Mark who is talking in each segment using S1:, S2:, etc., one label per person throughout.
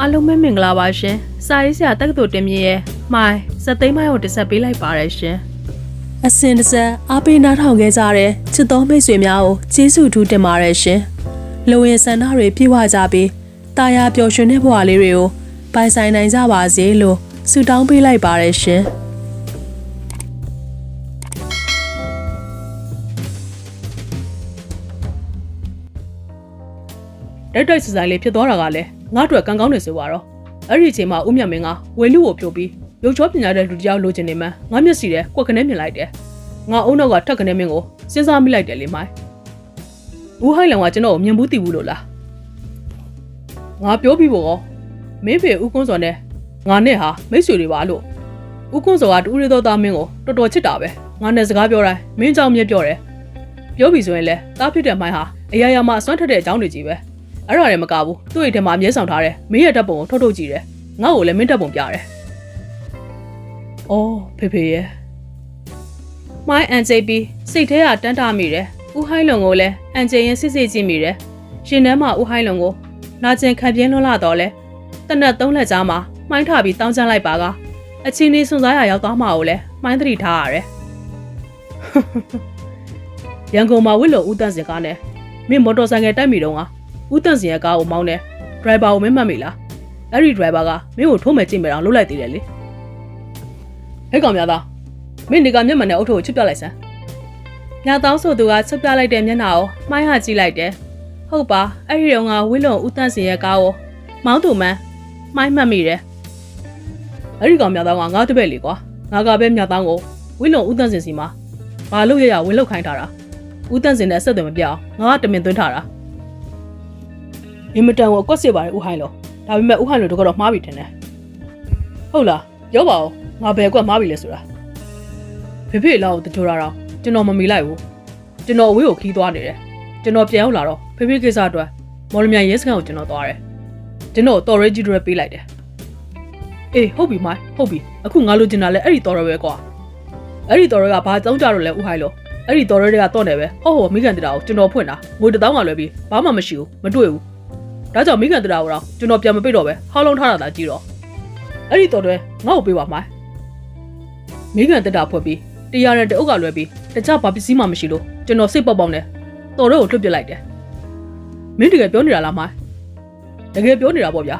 S1: အားလုံးပဲမင်္ဂလာပါရှင်။စာရေးဆရာတက္ကသိုလ်တင်မြင့်ရဲ့မိုင်စက်သိမ်းမိုင်ကိုတင်ဆက်ပေးလိုက်ပါရရှင်။
S2: အစင်တစက်အားပေးနားထောင်ခဲ့ကြတဲ့ချစ်တော်မိတ်ဆွေများကိုကျေးဇူးထူးတင်ပါတယ်ရှင်။လူဝင်ဆန္ဒတွေပြည့်ဝကြပြီးတာယာပျော်ရွှင်တဲ့ဘဝလေးတွေကိုပိုင်ဆိုင်နိုင်ကြပါစေလို့ဆုတောင်းပေးလိုက်ပါတယ်ရှင်။
S3: တိုက်တိုက်စဆိုင်လေးဖြစ်သွားတာကလည်းငါ့အတွက်ကံကောင်းနေဆိုပါတော့အဲ့ဒီအချိန်မှာဦးမြတ်မင်းကဝေလူကိုဖြိုပြီးရုပ်ချောပညာတဲ့လူတစ်ယောက်လိုချင်နေမှငါမျက်စီတဲ့ကွက်ကနေမြင်လိုက်တယ်ငါအုံနောက်ကထက်ကနေမင်းကိုစဉ်းစားမိလိုက်တယ်လေမိုင်းဦးဟိုင်လောင်ကကျွန်တော်ကိုမြင်ဘူးတည်ဘူးလို့လားငါပြောပြီးပေါ့မင်းဖေဦးကွန်းစော်နဲ့ငါနဲ့ဟာမိတ်ဆွေတွေပါလို့ဦးကွန်းစော်ကတူရီတော်သားမင်းကိုတော်တော်ချစ်တာပဲငါနဲ့စကားပြောတိုင်းမင်းကြောင့်မြက်ပြောတယ်ပြောပြီဆိုရင်လဲတားဖြစ်တဲ့မိုင်းဟာအရာရာမှာအစွမ်းထက်တဲ့အကြောင်းတွေကြီးပဲ အဲ့ဒါလည်းမကဘူးသူ့အိမ်ထဲမှာအမြဲဆောင်ထားတယ်မင်းရဲ့တပ်ပုံကိုထုတ်ထုတ်ကြည့်တယ်ငါ့ကိုလည်းမင်းတပ်ပုံပြတယ်အော်ဖေဖေရဲ့
S1: မိုင်းအန်ဂျေပြီးစိတ်ထဲကတန်းတာမိတယ်။ဦးဟိုင်းလုံကိုလည်းအန်ဂျေရင်စစ်စစ်ကြည့်မိတယ်။ရှင်ထဲမှာဦးဟိုင်းလုံကိုနာကျင်ခံပြင်းလွန်းလာတော့လဲတနက်သုံးလက်ကြားမှာမှိုင်းထပြီးတောင်းချမ်းလိုက်ပါကအချင်းလေးစွန်စားရရောက်သွားမှာကိုလည်းမှိုင်းသတိထားရတယ်
S3: ရန်ကုန်မှာဝစ်လုံဦးတန့်စင်ကားနဲ့မင်းမော်တော်ဆိုင်ကယ်တိုက်မိတော့က ဦးတန့်စင်ရဲ့ကားကိုမောင်းတယ်ဒရိုင်ဘာကိုမင်းမှတ်မိလားအဲ့ဒီဒရိုင်ဘာကမင်းကိုထိုးမဲ့ကြည့်မယ်အောင်လှုပ်လိုက်သေးတယ်လေဟဲ့ကောင်များသားမင်းဒီကမျက်မှန်နဲ့အုတ်ထုတ်ကိုချစ်ပြလိုက်စမ်း။
S1: ညတောင်းဆိုသူကချက်ပြလိုက်တဲ့မျက်နှာကိုမှိုင်းဟာကြည့်လိုက်တယ်။ဟုတ်ပါအဲ့ဒီတော့ကဝိလုံဦးတန့်စင်ရဲ့ကားကိုမောင်းသူမှန်းမှိုင်းမှတ်မိတယ်
S3: အဲ့ဒီကောင်များသားကငါတပည့်လေကွာငါကပဲမြတ်သားကိုဝင်းလုံဦးတန့်စင်စီမှာဘာလို့ရရဝင်လောက်ခိုင်းထားတာဦးတန့်စင်နဲ့ဆက်သွယ်မပြအောင်ငါကတမင်သွင်းထားတာ အင်မတန်ကိုအကွက်စစ်ပါတယ်ဦးဟိုင်းလောဒါပေမဲ့ဦးဟိုင်းလောတို့ကတော့မှားပြီထင်တယ်ဟုတ်လားပြောပါဦးငါဘယ်ကွက်မှားပြီလဲဆိုတာဖေဖေလောက်တကြိုရတော့ကျွန်တော်မမီလိုက်ဘူးကျွန်တော်အဝေးကိုခီးသွားနေတယ်ကျွန်တော်ပြန်ရောက်လာတော့ဖေဖေကိစ္စအတွက်မော်လမြိုင်ရဲစခန်းကိုကျွန်တော်သွားတယ်ကျွန်တော်တော်ရဲကြီးတွေပေးလိုက်တယ်အေးဟုတ်ပြီမိုင်းဟုတ်ပြီအခုငါလိုချင်တာလဲအဲ့ဒီတော်ရပဲကွာအဲ့ဒီတော်ရကဘာတောင်းကြတော့လဲဥဟိုင်လို့အဲ့ဒီတော်ရတွေကတော့နေပဲဟောဟောမိကန်တရာကိုကျွန်တော်ဖွင့်တာငွေတစ်သောင်းကလွယ်ပြီးဘာမှမရှိဘူးမတွေ့ဘူး ဒါကြောင့်မိကန်တရာကိုတော့ကျွန်တော်ပြန်မပိတ်တော့ပဲဟောင်းလုံးထားတာသာကြည့်တော့အဲ့ဒီတော်တွေငါ့ကိုပေးပါမိုင်းမိကန်တရာဖွင့်ပြီးတရားနဲ့တအုပ်ကလွယ်ပြီးတခြားဘာပစ္စည်းမှမရှိလို့ကျွန်တော်စိတ်ပေါက်ပေါက်နဲ့တော်ရဲကိုလွတ်ပစ်လိုက်တယ်မင်းတကယ်ပြောနေတာလားမိုင်းတကယ်ပြောနေတာပေါ့ဗျာ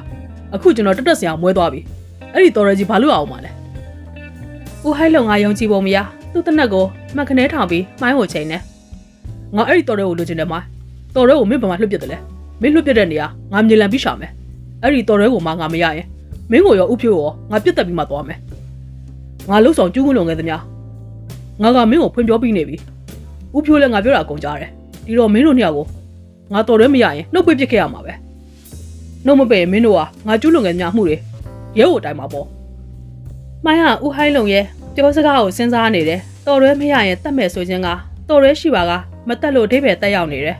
S3: အခုကျွန်တော်တက်တက်ဆရာမွဲသွားပြီအဲ့ဒီတော်ရကြီးဘာလို့အောင်မလဲ။
S1: ဦးဟိုင်းလုံကယုံကြည်ပုံမရသူ့တနက်ကိုမှတ်ခနဲထောင်ပြီးမှိုင်းကိုချိန်တယ်
S3: ငါအဲ့ဒီတော်ရဲကိုလိုချင်တယ်မတော်ရဲကိုမင်းဘာမှလွတ်ပြစ်တယ်လဲ မင်းလွတ်ပြစ်တဲ့နေရာငါမြေလံပြီးရှာမယ်အဲ့ဒီတော်ရဲကိုမှငါမရရင်မင်းကိုရောဥဖြိုးရောငါပြစ်တက်ပြီးမှသွားမယ်ငါလှုပ်ဆောင်ကျူးခွင့်လုံခဲ့သမျှငါကမင်းကိုဖွင့်ပြောပြီးနေပြီဥဖြိုးလည်းငါပြောတာအကုန်ကြားတယ်ဒီတော့မင်းတို့နှစ်ယောက်ကိုငါတော်ရဲမရရင်နှုတ်ပိတ်ပစ်ခဲ့ရမှာပဲနှုတ်မပိတ်ရင်မင်းတို့ကငါကျူးလွန်ခဲ့သမျှမှုတွေရဲကိုတိုင်မှာပေါ့။
S1: မှိုင်းကဦးဟိုင်းလုံရဲ့ပြောစကားကိုစဉ်းစားနေတယ်။တော်ရဲမရရင်တတ်မဲ့ဆိုခြင်းကတော်ရဲရှိပါကမတက်လို့အဓိပ္ပာယ်တက်ရောက်နေတယ်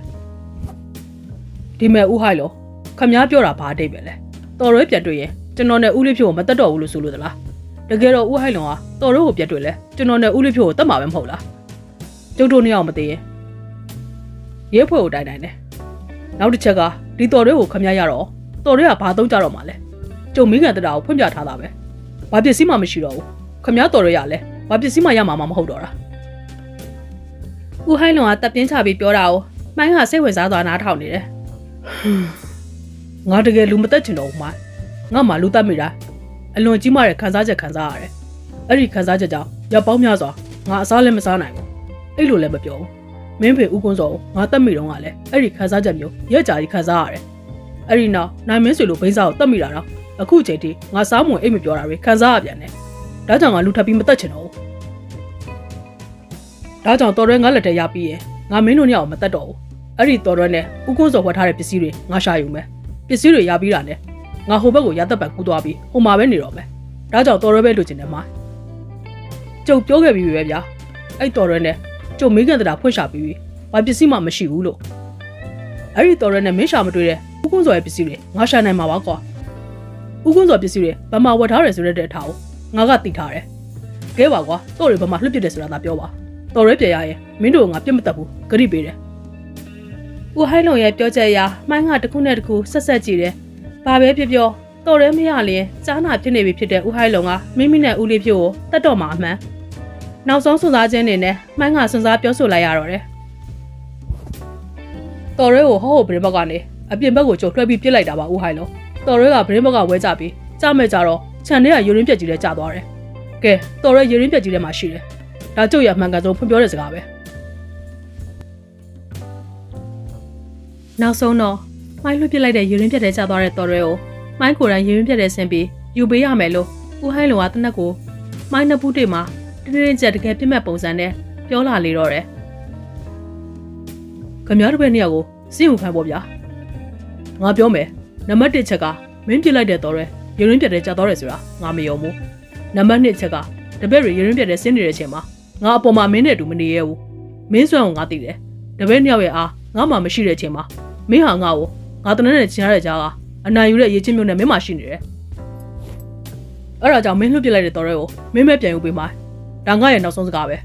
S3: ဒီမဲ့ဥဟိုက်လောခမားပြောတာဘာအတိတ်ပဲလဲတော်ရဲပြန်တွေ့ရင်ကျွန်တော်နဲ့ဦးလေးဖြိုးကိုမတက်တော့ဘူးလို့ဆိုလို့သလားတကယ်တော့ဥဟိုက်လောကတော်ရဲကိုပြန်တွေ့လဲကျွန်တော်နဲ့ဦးလေးဖြိုးကိုတက်မှာပဲမဟုတ်လားကျုပ်တို့နှစ်ယောက်မသိရင်ရဲဖွဲ့ကိုတိုင်တိုင်တယ်နောက်တစ်ချက်ကဒီတော်ရဲကိုခမားရတော့တော်ရဲကဘာသုံးကြတော့မှာလဲကျုံမင်းကန်တရာကိုဖွင့်ပြထားတာပဲဘာပစ္စည်းမှမရှိတော့ဘူးခမားတော်ရဲရလဲဘာပစ္စည်းမှရမှာမဟုတ်တော့တာ။
S1: ဦးဟိုင်းလုံကတပ်ပြင်းချပြီးပြောတာကိုမှိုင်းကစိတ်ဝင်စားသွားနားထောင်နေတယ်
S3: ငါတကယ်လူမတက်ချင်တော့ဘူးမငါမှလူတက်မိတာအလွန်ကြီးမားတဲ့ခံစားချက်ခံစားရတယ်အဲ့ဒီခံစားချက်ကြောင့်ရပ်ပေါင်းများစွာငါအစားလည်းမစားနိုင်ဘူးအဲ့လိုလည်းမပြောဘူးမင်းဖေဦးကွန်းစောငါတက်မိတော့ကလည်းအဲ့ဒီခံစားချက်မျိုးရက်ကြာကြီးခံစားရတယ်အဲ့ဒီနောက်နိုင်မင်းဆွေလိုဘိန်းစားကိုတက်မိတာတော့အခုချိန်ထိငါစားမွန်အိတ်မပြောတာတွေခံစားရပြန်တယ်ဒါကြောင့်ငါလူထပ်ပြီးမတက်ချင်တော့ဘူးဒါကြောင့်တော်ရဲငါလက်ထဲရပြီးရင်ငါမင်းတို့ညောင်မတက်တော့ဘူး အဲ့ဒီတော်ရဲနဲ့ဦးကွန်းစောဝတ်ထားတဲ့ပစ္စည်းတွေငါရှာယူမယ်ပစ္စည်းတွေရပြီးတာနဲ့ငါဟိုဘက်ကိုရသက်ပတ်ကူးသွားပြီးဟိုမှာပဲနေတော့မယ်ဒါကြောင့်တော်ရဲပဲလိုချင်တယ်မကျုပ်ပြောခဲ့ပြီးပြီပဲဗျာအဲ့တော်ရဲနဲ့ကျုပ်မေးကန်တရာဖွင့်ရှာပြီးပြီဘာပစ္စည်းမှမရှိဘူးလို့အဲ့ဒီတော်ရဲနဲ့မင်းရှာမတွေ့တဲ့ဦးကွန်းစောရဲ့ပစ္စည်းတွေငါရှာနိုင်မှာပါကွာဦးကွန်းစောပစ္စည်းတွေဗမာဝတ်ထားတယ်ဆိုတဲ့အထားကိုငါကတိထားတယ်ကဲပါကွာတော့တွေဗမာလှုပ်ပြစ်တယ်ဆိုတာသာပြောပါတော်ရဲပြရရင်မင်းတို့ကငါပြစ်မတတ်ဘူးဂရိပေးတယ်။
S1: ဦးဟိုင်းလုံရဲ့ပြောချက်အရမှိုင်းကတစ်ခုနဲ့တစ်ခုဆက်ဆက်ကြည့်တယ်။ဘာပဲပြောပြောတော်ရဲမရလျင်ကြားနာဖြစ်နေပြီဖြစ်တဲ့ဦးဟိုင်းလုံကမိမိနဲ့ဦးလေးဖြို့ကိုတတ်တော့မှာအမှန်နောက်ဆုံးစွန်စားခြင်းနေနဲ့မှန်းကစွန်စားပြောဆိုလိုက်ရတော့တယ်တော်ရဲကိုဟောဟောဗရင်ဘက်ကနေအပြင်ဘက်ကိုကြုံထွက်ပြီးပြစ်လိုက်တာပါဦးဟိုင်းလုံတော်ရဲကဗရင်ဘက်ကဝဲကြပြီးကြားမဲ့ကြတော့ခြံထဲကယူရင်းပြက်ကြီးလဲကျသွားတယ်ကဲတော်ရဲယူရင်းပြက်ကြီးထဲမှာရှိတယ်ဒါကျုပ်ရအမှန်ကန်ဆုံးဖွင့်ပြောတဲ့စကားပဲ နောက်ဆုံးတော့မိုင်းလွှတ်ပစ်လိုက်တဲ့ယူရင်းပြက်ထဲကျသွားတဲ့တော်ရဲကိုမိုင်းကိုယ်တိုင်ယူရင်းပြက်ထဲဆင်းပြီးယူပေးရမယ်လို့ဦးဟိုင်းလုံကတနက်ကိုမိုင်းနှစ်ဖူးတွေမှာတင်းတင်းကြပ်တကယ်ပြစ်မဲ့ပုံစံနဲ့ပြောလာလေတော့တယ်ခမရတဲ့ဘက်နေရာကိုစီးုံခံပေါ့ဗျာငါပြောမယ်နံပါတ်1ချက်ကမင်းပြစ်လိုက်တဲ့တော်ရဲယူရင်းပြက်ထဲကျသွားတယ်ဆိုတာငါမယုံဘူးနံပါတ်2ချက်ကတပည့်တွေယူရင်းပြက်ထဲဆင်းနေတဲ့အချိန်မှာငါအပေါ်မှာမင်းနဲ့အတူမနေရဘူးမင်းစွမ်းကိုငါသိတယ်တပည့်နှစ်ယောက်ရဲ့အား ငါမှမရှိတဲ့အချိန်မှာမင်းဟာငါ့ကိုငါတနက်နဲ့ချင်ရတဲ့ကြားကအနိုင်ယူတဲ့ရေချင်းမျိုးနဲ့မင်းမှရှိနေတယ်အဲ့ဒါကြောင့်မင်းလှုပ်ပြလိုက်တဲ့တော်ရဲကိုမင်းပဲပြန်ယူပေးမှာဒါငါရဲ့နောက်ဆုံးစကားပဲ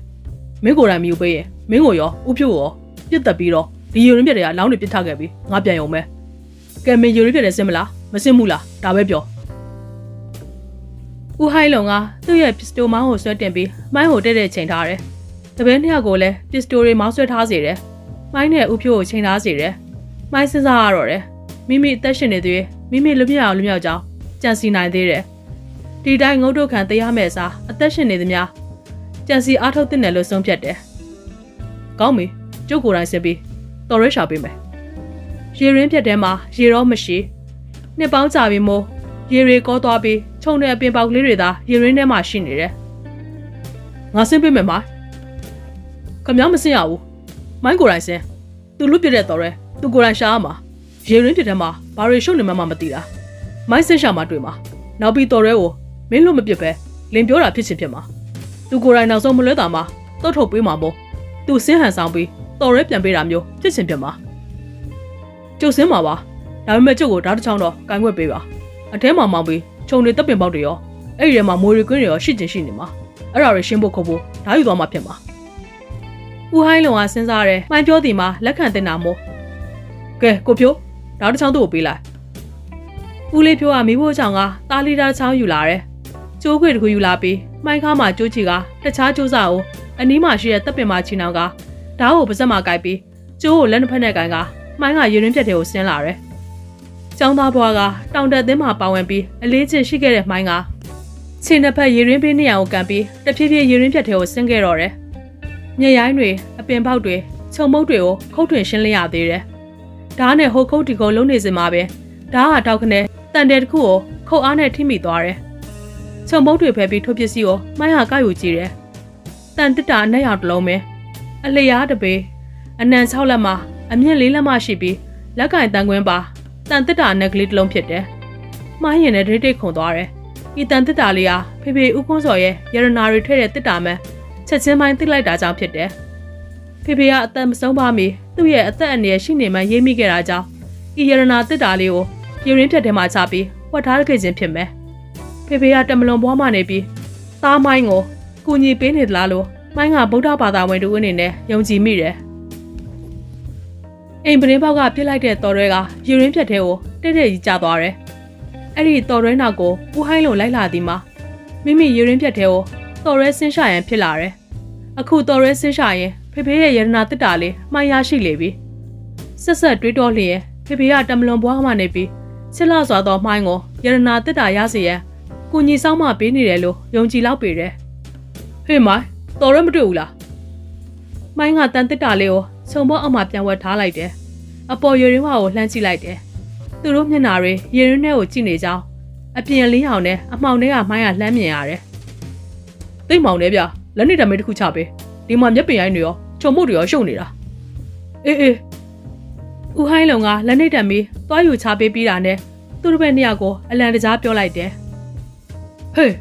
S1: မင်းကိုယ်တိုင်မယူပေးရင်မင်းကိုရောဥဖြို့ရောပြစ်တက်ပြီးတော့ဒီယူရင်းပြက်တွေကအလောင်းတွေပြစ်ထခဲ့ပြီးငါပြန်ယူမယ်ကဲမင်းယူရင်းပြက်တွေစင်မလားမစင်ဘူးလားဒါပဲပြောဦးဟိုင်းလုံကသူ့ရဲ့ပစ္စတိုမောင်းကိုဆွဲတင်ပြီးမိုင်းကိုတက်တဲ့ချိန်ထားတယ်။တပည့်နှစ်ယောက်ကိုလည်းပစ္စတိုတွေမောင်းဆွဲထားစေတယ်။ မိုင်းနဲ့ဦးဖြိုးကိုချိန်ထားစေတယ်။မိုင်းစဉ်းစားရတော့တယ်။မိမိအသက်ရှင်နေသေးမိမိလွမြောက်လွမြောက်ကြောင်းကြံစီနိုင်သေးတယ်။ဒီတိုင်းငုတ်တုတ်ခံတရားမဲ့စားအသက်ရှင်နေသမျှကြံစီအားထုတ်တဲ့နယ်လို့ဆုံးဖြတ်တယ်။ကောင်းပြီ။ကျုပ်ကိုယ်တိုင်စစ်ပြီးတော်ရဲရှာပေးမယ်။ရေရင်းပြက်ထဲမှာရေရောမရှိနှစ်ပေါင်းကြာပြီမို့ရေတွေကောသွားပြီးခြုံတဲ့အပင်ပေါက်ကလေးတွေသာရေရင်းထဲမှာရှိနေတယ်။ငါဆင်းပေးမယ်မ။ခမ ्या မဆင်းရဘူး။ မိုင်းကိုယ်တိုင်ဆင်း။သူလွတ်ပြတဲ့တော်ရဲသူကိုယ်တိုင်ရှာရမှာ။ရေရင်းပြတဲ့မှာဘာတွေရှုပ်နေမှမသိတာ။မိုင်းဆင်းရှာမှတွေ့မှာ။နောက်ပြီးတော်ရဲကိုမင်းလွတ်မပြစ်ပဲလင်ပြောတာဖြစ်ချင်းဖြစ်မှာ။သူကိုယ်တိုင်နောက်ဆုံးမလွဲတာမှာတုတ်ထုတ်ပေးမှာမို့။သူဆင်းဟန်ဆောင်ပြီးတော်ရဲပြန်ပေးတာမျိုးဖြစ်ချင်းဖြစ်မှာ။ကျုပ်ဆင်းမှာပါ။ဒါပေမဲ့ကျုပ်ကိုဓာတ်တစ်ချောင်းတော့ကန်ွက်ပေးပါ။အထဲမှာမောင်းပြီးခြုံတွေတပ်ပင်ပေါက်တွေရောအဲ့ဒီထဲမှာမိုးရီကွင်းတွေရောရှိကျင်ရှိနေမှာအဲ့ဒါတွေရှင်းဖို့ခုဖို့ဓာတ်ယူသွားမှဖြစ်မှာ ဦးဟိုင်းလုံကစဉ်းစားရဲမှန်ပြောသည်မှာလက်ခံတင်တာမို့ကဲကိုဖြိုးဓာတ်တစ်ချောင်းသူ့ကိုပေးလိုက်ဦးလေးဖြိုးကမိဖို့ချောင်းကတာလီတာချောင်းယူလာတယ်ကျိုးခွေတခုယူလာပြီးမိုင်းခါမှာကျိုးချီကတခြားကျိုးစာကိုအနီးမှာရှိတဲ့တပ်ပင်မှာချီနှောင်ကဓာတ်ကိုပါစက်မှာကိုက်ပြီးကျိုးကိုလက်နှစ်ဖက်နဲ့ကိုင်ကမိုင်းကရေရင်းပြက်တဲ့ကိုဆင်းလာတယ်ကျောင်းသားဘွားကတောင်တက်သင်းမှာပါဝင်ပြီးအလေးချင်းရှိခဲ့တဲ့မိုင်းကခြေနှစ်ဖက်ရေရင်းပေးနေအောင်ကန်ပြီးတဖြည်းဖြည်းရေရင်းပြတ်ထဲကိုဆင်းခဲ့တော့တယ်။ မြေရိုင်းတွေအပင်ပေါက်တွေခြုံမုတ်တွေကိုခုတ်ထွင်ရှင်းလင်းရသေးတယ်။ဓားနဲ့ဟိုခုတ်တီကိုလုံးနေစင်မှာပဲဓားဟာတောက်ခနဲ့တန်တယ်တစ်ခုကိုခုတ်အားနဲ့ထိမိသွားတယ်။ခြုံမုတ်တွေဖယ်ပြီးထုတ်ပစ္စည်းကိုမိုင်းဟာကောက်ယူကြည့်တယ်။တန်တစ်တာအနက်ရောက်တလုံးပဲအလျားတပေအနံ၆လက်မှာအမြင့်၄လက်မှရှိပြီးလက်ကင်တန်ခွင်းပါတန်တစ်တာနက်ကလေးတစ်လုံးဖြစ်တယ်။မှားရင်လည်းဒိတ်ဒိတ်ခုန်သွားတယ်။ဒီတန်တစ်တာလေးဟာဖေဖေဦးကွန်းစော်ရဲ့ရတနာတွေထည့်တဲ့တစ်တာမှန် ချက်ချင်းပိုင်းသိလိုက်တာကြောင့်ဖြစ်တယ်။ဖေဖေကအသက်မဆုံးပါမီသူ့ရဲ့အသက်အန္တရာယ်ရှိနေမှရေးမိခဲ့တာကြောင့်ဤရတနာတစ်တာလေးကိုပြရင်းဖြတ်ထဲမှာချပြီးဝတ်ထားခဲ့ခြင်းဖြစ်မယ်။ဖေဖေကတမလွန်ဘွားမှနေပြီးသားမိုင်းကိုကူညီပေးနေသလားလို့မိုင်းကဗုဒ္ဓဘာသာဝင်တူအနေနဲ့ယုံကြည်မိတယ်။အိမ်ပရင်းပေါက်ကပြစ်လိုက်တဲ့တော်ရဲကရေရင်းဖြတ်ထဲကိုတဲ့တဲ့ကြီးကျသွားတယ်။အဲ့ဒီတော်ရဲနောက်ကိုဦးဟိုင်းလုံလိုက်လာသည်မှာမိမိရေရင်းဖြတ်ထဲကိုတော်ရဲဆင်းရှာရန်ဖြစ်လာတယ်။ အခုတော်ရဲဆင်းရှာရင်ဖေဖေရဲ့ရတနာတစ်တာလေးမှန်ရရှိလေပြီ။ဆက်ဆက်တွေးတောလျင်ဖေဖေကတမလွန်ဘွားမှနေပြီးချစ်လာစွာသောမှိုင်းကိုရတနာတစ်တာရစေရန်ကုညီဆောင်မပေးနေတယ်လို့ယုံကြည်လောက်ပေတယ်။ဟေးမိုင်းတော်ရဲမတွေ့ဘူးလား။မိုင်းကတန်တစ်တာလေးကိုခြုံပေါ်အောက်မှာပြန်ဝတ်ထားလိုက်တယ်။အပေါ်ရေရင်းဝါကိုလှမ်းကြည့်လိုက်တယ်။သူတို့မျက်နှာတွေရေရင်းထဲကိုကြည့်နေကြောင်းအပြင်လင်းအောင်နဲ့အမှောင်ထဲကမိုင်းကလှမ်းမြင်ရတယ်။သိမ့်မောင်နဲ့ဗျ လက်နေတမေတစ်ခုချပေး။ဒီမှာမျက်ပင်ရိုင်းတွေရောခြုံမှုတွေရောရှုပ်နေတာ။အေးအေးဦးဟိုင်းလုံကလက်နေတံမီသွားယူချပေးပြီးတာနဲ့သူတို့ဘက်နှစ်ယောက်ကိုအလံတကြားပြောလိုက်တယ်။ဟေး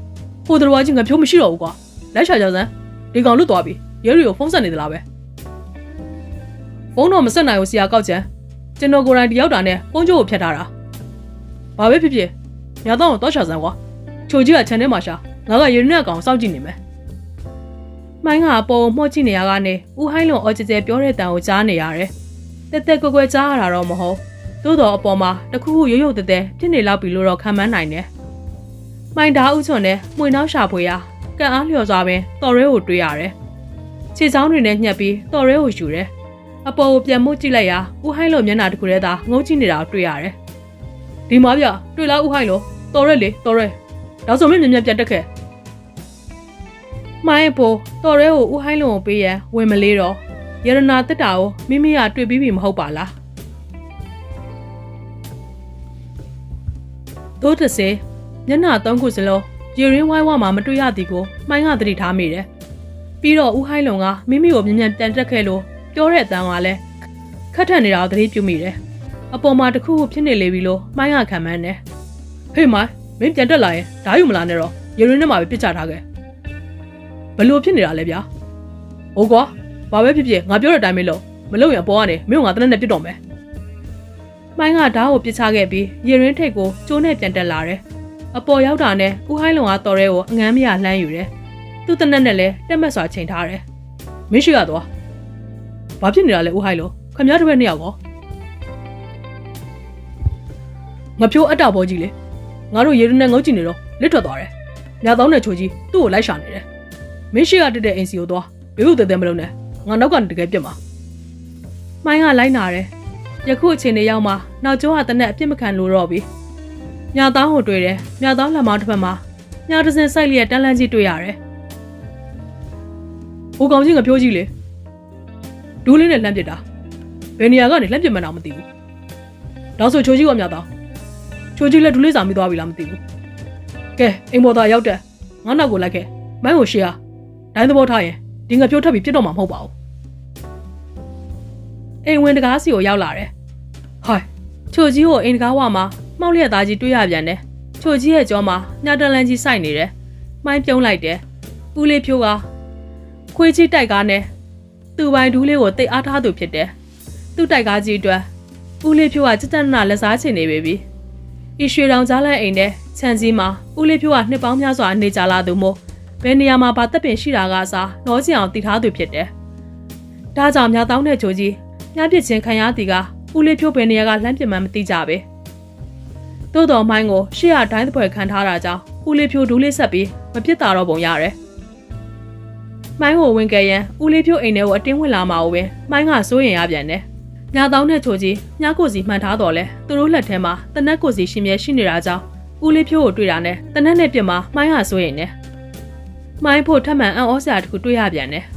S1: ဟိုတော်ကြီးငါဖြိုးမရှိတော့ဘူးကွာ။လက်ချကြစမ်းဒီကောင်လွတ်သွားပြီ။ရဲတွေကိုဖုန်းဆက်နေသလားပဲ။ဖုန်းတော့မဆက်နိုင်ဘူးဆရာကောက်ချန်ကျွန်တော်ကိုယ်တိုင်တယောက်တာနဲ့ဖုန်းကြိုးကိုဖျက်ထားတာဘာပဲဖြစ်ဖြစ်ညတော့တော့ချာစမ်းကွာချိုကြီးကခြံထဲမှာရှာငါကရေနဲ့ကောင်စောင့်ကြည့်နေမယ် မိုင်းကပုံမှော့ကြည့်နေရကနေဦးဟိုင်းလွန်အော်ကြဲကြဲပြောတဲ့တန်ကိုကြားနေရတယ်တက်တက်ကွယ်ကွယ်ကြားရတာတော့မဟုတ်သို့တော်အပေါ်မှာတခုခုရုပ်ရုပ်တဲတဲဖြစ်နေလောက်ပြီလို့တော့ခံမှန်းနိုင်တယ်။မိုင်ဓာဥချွန်နဲ့မှွေနောက်ရှာဖွေရာကံအားလျော်စွာပင်တော်ရဲကိုတွေ့ရတယ်။ခြေချောင်းတွေနဲ့ညှက်ပြီးတော်ရဲကိုယူတယ်။အပေါ်ကိုပြန်မှုကြည့်လိုက်ရာဦးဟိုင်းလိုမျက်နှာတစ်ခုတည်းသာငုံကြည့်နေတာကိုတွေ့ရတယ်။ဒီမှာဗျတွေ့လားဦးဟိုင်းလိုတော်ရဲလေတော်ရဲဒါဆိုမင်းမြင်မြင်ပြန်တက်ခဲ့။ မိုင်းပေါ်တော်ရဲကိုဦးဟိုင်းလိုကိုပေးရန်ဝင်မလေးတော့ယရနာတက်တာကိုမိမိကတွေ့ပြီးပြီမဟုတ်ပါလားသို့တစေမျက်နှာသုံးခုစလုံးရေရင်းဝိုင်းဝါမှာမတွေ့ရသည်ကိုမှိုင်းကသတိထားမိတယ်ပြီးတော့ဦးဟိုင်းလုံကမိမိကိုမြင်မြန်ပြန်တက်ခဲ့လို့ပြောတဲ့အတန်းကလည်းခက်ထက်နေတာကိုသတိပြုမိတယ်အပေါ်မှာတခုခုဖြစ်နေလေပြီလို့မှိုင်းကခံမှန်းတယ်ဟေးမိုင်းမင်းပြန်တက်လာရင်ဓာယူမလာနဲ့တော့ရေရင်းနဲ့မှာပဲပြစ်ချထားခဲ့ ဘလို့ဖြစ်နေတာလဲဗျာဟုတ်ကွာဘာပဲဖြစ်ဖြစ်ငါပြောတဲ့အတိုင်းပဲလုပ်မလုပ်ရင်ပေါ်ကနေမင်းကငါတနက်နဲ့ပြစ်တော့မယ်မိုင်းကဓာတ်ကိုပြစ်ချခဲ့ပြီးရေရင်းထိတ်ကိုကျိုးနဲ့ပြန်တက်လာတယ်အပေါ်ရောက်တာနဲ့ဦးဟိုင်းလုံကတော်ရဲကိုအငမ်းမရလှမ်းယူတယ်သူ့တနက်နဲ့လည်းတက်မက်စွာချိန်ထားတယ်မင်းရှိရတော့ဘာဖြစ်နေတာလဲဦးဟိုင်းလုံခမရတစ်ဘက်နှစ်ယောက်ကောငါဖြိုးအတ္တဘောကြီးလေငါတို့ရေရင်းနဲ့ငုတ်ကြည့်နေတော့လစ်ထွက်သွားတယ်ညတောင်းတဲ့ချိုကြီးသူ့ကိုလိုက်ရှာနေတယ် မင်းရှိရတက်တဲ့အိမ်စီကိုသွားဘေးဟုတ်တဲ့တဲ့မလုံးနဲ့ငါနောက်ကနေတကယ်ပြစ်မှာမိုင်းကလိုက်နာတယ်ယခုအချိန်တွေရောက်မှနောက်ကျောကတနက်အပြစ်မခံလို့တော့ပြီညသားကိုတွေ့တယ်ညသားလက်မောင်းတစ်ဖက်မှာညတစင်စိုက်လျက်တန်းလန်းကြီးတွေ့ရတယ်ဟိုကောင်ကြီးငပြိုးကြီးလေဒူးလေးနဲ့လှမ်းပစ်တာဘယ်နေရာကနေလှမ်းပစ်မှန်းတော့မသိဘူးဒါဆိုချိုးကြီးကမြသားချိုးကြီးလည်းဒူးလေးစာမိသွားပြီလားမသိဘူးကဲအိမ်ပေါ်သားရောက်တယ်ငါနောက်ကိုလိုက်ခဲ့မိုင်းကိုရှေ့ဟာ ဒိုင်းသဘောထားရင်ဒီငါပြောထပ်ပြီးပြစ်တော့မှာမဟုတ်ပါဘူးအိမ်ဝင်တကားစီကိုရောက်လာတယ်ဟိုင်ချိုကြီးကိုအိမ်တကားဝမှာမှောက်လျက်သားကြီးတွေ့ရပြန်တယ်ချိုကြီးရဲ့ကြောမှာညတလန်ကြီးစိုက်နေတယ်မိုင်းပြုံးလိုက်တယ်ဦးလေးဖြိုးကခွေးကြီးတိုက်ကားနဲ့သူ့ပိုင်ဒူးလေးကိုတိတ်အားထားသူဖြစ်တယ်သူ့တိုက်ကားကြီးအတွက်ဦးလေးဖြိုးကစက်တနလက်စားချင်နေပြီပြီဤရွှေတောင်ကြားလန့်အိမ်နဲ့ခြံစည်းမှာဦးလေးဖြိုးကနှစ်ပေါင်းများစွာနေကြလာသူမို့ ဘယ်နေရာမှာဘာတက်ပင်ရှိတာကအစားနောချင်အောင်တည်ထားသူဖြစ်တယ်။ဒါကြောင့်မြတောင်းတဲ့ချိုကြီးညပြစ်ချင်းခံရသည်ကဦးလေးဖြိုးပင်နေရာကလှမ်းပြမှန်းမသိကြပဲ။သို့တော်မိုင်းကိုရှေ့ရတိုင်းသပွဲခံထားတာကြောင့်ဦးလေးဖြိုးဒူးလေးဆက်ပြီးမပြစ်တာတော့ပုံရတယ်။မိုင်းကိုဝင်ကြရန်ဦးလေးဖြိုးအိမ်ထဲကိုအတင်းဝင်လာမှာပဲမိုင်းကစိုးရင်ရပြန်တယ်။ညတောင်းတဲ့ချိုကြီးညကိုစီမှန်ထားတော်လဲသူတို့လက်ထဲမှာတနက်ကိုစီရှင်မြဲရှိနေတာကြောင့်ဦးလေးဖြိုးကိုတွေ့တာနဲ့တနက်နဲ့ပြစ်မှာမိုင်းဟာစိုးရင်နဲ့ မိုင်းဖို့ထပ်မံအံ့ဩစရာတခုတွေ့ရပြန်တယ်။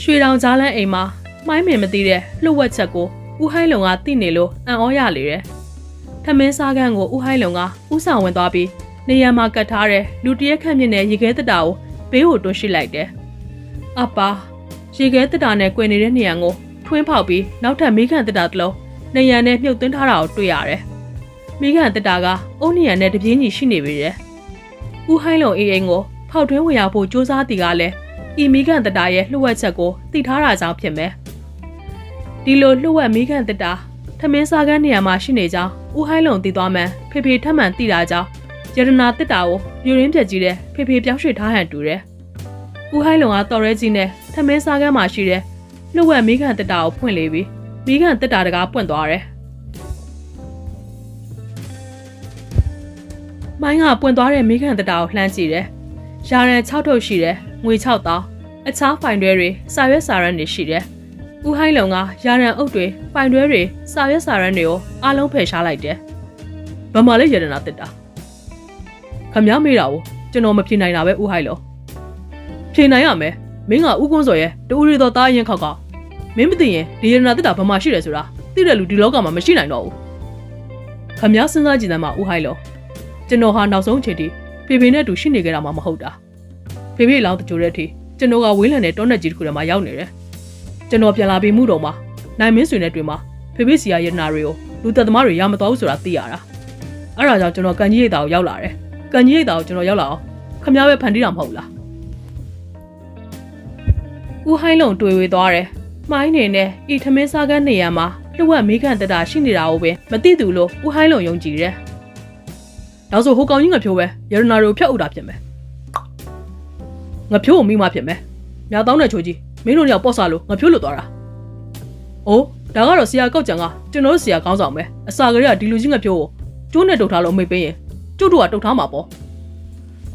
S1: ရွှေတောင်ကြားလန်းအိမ်မှာမိုင်းမင်မသိတဲ့လှုပ်ဝက်ချက်ကိုဦးဟိုင်းလုံကသိနေလို့အံ့ဩရလေတယ်။ထမင်းစားခန်းကိုဦးဟိုင်းလုံကဥဆောင်ဝင်သွားပြီးနေရမှာကတ်ထားတဲ့လူတရက်ခန့်မြင့်တဲ့ရေခဲတတာကိုဘေးကိုတွန်းရှိလိုက်တယ်။အပါရေခဲတတာနဲ့꿰နေတဲ့နေရံကိုထွင်းဖောက်ပြီးနောက်ထပ်မိခန့်တတာတစ်လုံးနေရံနဲ့မြုပ်သွင်းထားတာကိုတွေ့ရတယ်။မိခန့်တတာကအုံးနေရံနဲ့တပြေးညီရှိနေပြီတဲ့။ ဦးဟိုင်းလုံအေးအိမ်ကိုဖောက်ထွင်းဝင်ရောက်ဖို့စူးစမ်းတီကလည်းဤမိခန့်တတာရဲ့လှုပ်ဝက်ချက်ကိုသိထားတာကြောင့်ဖြစ်မယ်။ဒီလိုလှုပ်ဝက်မိခန့်တတာထမင်းစားကန်းနေရာမှာရှိနေကြောင်းဦးဟိုင်းလုံသိသွားမှန်ဖေဖေထပ်မံသိတာကြောင့်ရတနာတစ်တာကိုပြူရင်းပြက်ကြီးတဲ့ဖေဖေပြောင်းရွှေ့ထားဟန်တူတယ်။ဦးဟိုင်းလုံကတော်ရဲကြီးနဲ့ထမင်းစားကန်းမှာရှိတဲ့လှုပ်ဝက်မိခန့်တစ်တာကိုဖွင့်လေပြီးမိခန့်တစ်တာတကားပွင့်သွားတယ်။ မိုင်းကပွင့်သွားတဲ့မိခန့်တစ်တာကိုလှမ်းကြည့်တယ်။ရာရန်6ထုတ်ရှိတယ်။ငွေ6တောင်းအခြားဖိုင်တွဲတွေစာရွက်စာရမ်းတွေရှိတယ်။ဦးဟိုင်းလုံကရာရန်အုပ်တွေဖိုင်တွဲတွေစာရွက်စာရမ်းတွေကိုအားလုံးဖယ်ရှားလိုက်တယ်။ဘာမှလည်းရတနာတစ်တာခမည်းမေးတာကိုကျွန်တော်မဖြေနိုင်တာပဲဦးဟိုင်လောဖြေနိုင်ရမယ်မင်းကဥကွန်းစော်ရဲ့တူရီတော်သားရင်ခောက်ကမင်းမသိရင်ဒီရနာတက်တာဘာမှရှိတယ်ဆိုတာသိတဲ့လူဒီလောကမှာမရှိနိုင်တော့ဘူးခမည်းစဉ်းစားကြည့်တယ်မှာဦးဟိုင်လော ကျွန်တော်ဟာနောက်ဆုံးအချိန်ထိဖေဖေနဲ့တူရှိနေကြတာမှမဟုတ်တာဖေဖေလောင်းတကြိုတဲ့အထိကျွန်တော်ကဝေးလံတဲ့တောနက်ကြီးတစ်ခုထဲမှာရောက်နေတယ်ကျွန်တော်ပြန်လာပြီးမှုတော့မှနိုင်မင်းဆွေနဲ့တွေ့မှာဖေဖေစီယာရတနာတွေကိုလူသက်သမားတွေရမတော်ဘူးဆိုတာသိရတာအဲ့ဒါကြောင့်ကျွန်တော်ကန်ကြီးရိတ်တာကိုရောက်လာတယ်ကန်ကြီးရိတ်တာကိုကျွန်တော်ရောက်လာအောင်ခမည်းပဲဖန်တီးတာမဟုတ်လားဦးဟိုင်းလုံတွေ့ဝေသွားတယ်မိုင်းနေနဲ့ဤထမင်းစားကန်းနေရမှာလှဝက်မေးကန်တတာရှိနေတာကိုပဲမသိသူလို့ဦးဟိုင်းလုံယုံကြည်တယ် နောက်ဆိုဟိုကောင်ကြီးငါဖြိုးပဲရတနာတို့ဖျက်ဥတာဖြစ်မယ်ငါဖြိုးကိုမိမဖြစ်မယ်မြာတောင်းတဲ့ချိုးကြီးမင်းတို့ညောက်ပေါ့စားလို့ငါဖြိုးလွတ်သွားတာအိုး
S3: ဒါကတော့ဆရာကောက်ကြံကကျွန်တော်တို့ဆရာကောင်းဆောင်ပဲအစာကလေးကဒီလူကြီးငါဖြိုးကိုကျိုးနဲ့တုတ်ထားလို့မိတ်ပေးရင်ကျုပ်တို့ကတုတ်ထားမှာပေါ့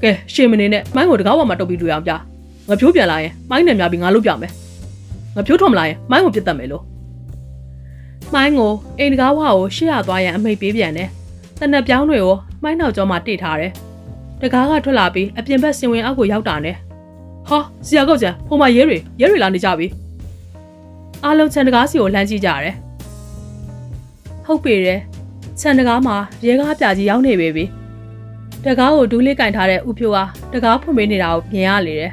S3: ကဲရှင်မနေနဲ့မိုင်းကိုတကားပေါ်မှာတုတ်ပြီးတွေ့အောင်ပြငါဖြိုးပြန်လာရင်မိုင်းနဲ့များပြီးငါလုပ်ပြမယ်ငါဖြိုးထွန်မလာရင်မိုင်းကိုပြတ်တတ်မယ်လို့
S1: မိုင်းကိုအိမ်တကားဝါကိုရှေ့ရသွားရန်အမိတ်ပေးပြန်တယ်တ နက်ပြောင်းတွေကိုမိုင်းနောက်ကျောမှာတိထားတယ်တကားကထွက်လာပြီးအပြင်ဘက်စင်ဝင်အောက်ကိုရောက်တာနဲ့
S3: ဟာဆရာကောက်ကြံဟိုမှာရဲတွေရဲတွေလာနေကြပြီ
S1: အားလုံးခြံတကားစီကိုလှမ်းကြည့်ကြတယ်ဟုတ်ပေတယ်ခြံတကားမှာရဲကားပြကြီးရောက်နေပြီပြီတကားကိုဒူးလေးကင်ထားတဲ့ဦးဖြိုးဟာတကားဖွင့်ပေးနေတာကိုမြင်ရလေတယ်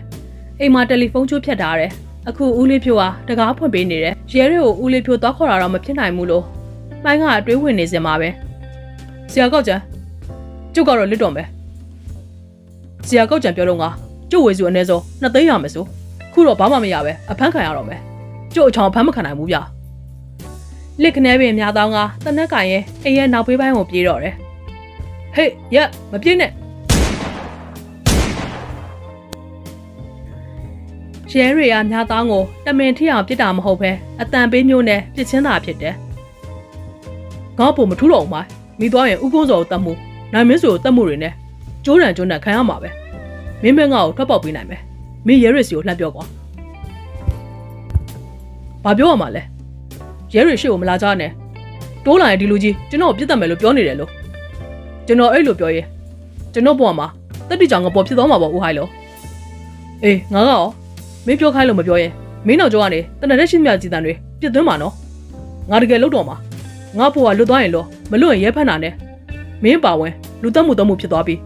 S1: အိမ်မှာတယ်လီဖုန်းချိုးဖြတ်ထားတယ်အခုဦးလေးဖြိုးဟာတကားဖွင့်ပေးနေတယ်ရဲတွေကိုဦးလေးဖြိုးသွားခေါ်တာတော့မဖြစ်နိုင်ဘူးလို့မိုင်းကအတွေးဝင်နေစင်ပါပဲ
S3: ဆရာကောက်ကြံကျုပ်ကတော့လစ်တော်မယ်ဆရာကောက်ကြံပြောတော့ငါကျုပ်ဝေစုအ ਨੇ ဆုံးနှစ်သိန်းရမယ်ဆိုခုတော့ဘာမှမရပဲအဖမ်းခံရတော့မယ်ကျုပ်အချောင်ဖမ်းမခံနိုင်ဘူးဗျာ
S1: လက်ခနဲပင်များတောင်းကတနက်ကင်ရဲ့အိမ်ရဲ့နောက်ဘေးပိုင်းကိုပြေးတော့တယ်
S3: ဟေးရက်မပြေးနဲ့
S1: ရဲတွေကများတောင်းကိုတမင်ထိအောင်ပြစ်တာမဟုတ်ပဲအတန်ပေးမျိုးနဲ့ပြစ်ချင်းတာဖြစ်တယ်
S3: ငါ့ပုံမထူးတော့ဘူးမိုင်း မိသွားရင်ဥကုန်းစော်ကိုတတ်မှုနိုင်မင်းဆိုကိုတတ်မှုတွေနဲ့ကျိုးတန်ကျိုးတန်ခံရမှာပဲမင်းမငါ့ကိုထွက်ပေါက်ပေးနိုင်မယ်မင်းရဲရစီကိုလှမ်းပြောကွာဘာပြောရမှာလဲရဲရရှိကိုမလာကြနဲ့တိုးလာရင်ဒီလူကြီးကျွန်တော်ကိုပြစ်တတ်မယ်လို့ပြောနေတယ်လို့ကျွန်တော်အဲ့လိုပြောရင်ကျွန်တော်ပေါ်မှာတက်တိကြောင်ကပေါ်ဖြစ်သွားမှာပေါ့ဦးဟိုင်လို့အေးငါကရောမင်းပြောခိုင်းလို့မပြောရင်မင်းတော့ကြောကနေတနက်တဲ့ရှင်းမြကြည်တန်တွေပြစ်သွင်းမှာနော်ငါတကယ်လုပ်တော့မှာ ငါ့ဖို့ကလွတ်သွားရင်လို့မလွတ်ရင်ရဲဖက်နာနဲ့မင်းပါဝင်လူတက်မှုတက်မှုဖြစ်သွားပြီး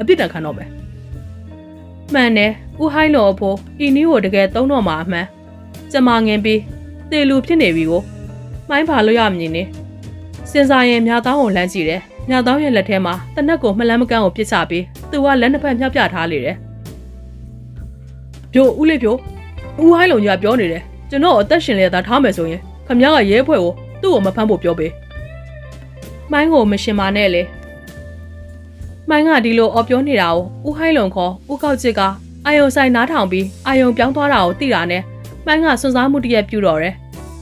S3: အပြစ်ဒဏ်ခံတော့မယ်
S1: မှန်တယ်ဦးဟိုင်းလော်အဖို့ဤနည်းကိုတကယ်သုံးတော့မှာအမှန်ကျမငင်ပြီးတေလူဖြစ်နေပြီကိုမိုင်းပါလို့ရမမြင်နေစင်စားရင်မြတောင်းကိုလမ်းကြည့်တယ်မြတောင်းရဲ့လက်ထဲမှာတနက်ကိုမလန်းမကန်းကိုပစ်ချပြီးသူကလက်နှစ်ဖက်မြောက်ပြထားလေတယ်
S3: ပြိုဦးလေးပြိုဦးဟိုင်းလုံကြီးကပြောနေတယ်ကျွန်တော်အသက်ရှင်လျက်သားထားမယ်ဆိုရင်ခမ ्या ကရဲဖွဲ့ကိုသူ့ကိုမဖမ်းဖို့ပြောပေး
S1: မိုင်းကိုမရှင်ပါနဲ့လေမိုင်းကဒီလိုအော်ပြောနေတာကိုဦးဟိုင်းလုံခေါ်ဦးကောက်ချစ်ကအာယုံဆိုင်နားထောင်ပြီးအာယုံပြောင်းသွားတာကိုသိတာနဲ့မိုင်းကစွန့်စားမှုတရက်ပြုတော့တယ်